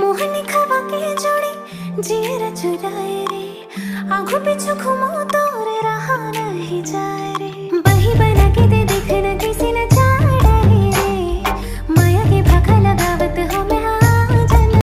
মোহনী খাবাকে জোড়ে জিয়ের চুরায়ে রে আঁখো পিছু ঘুমো তোরে রাহা নাহি যায়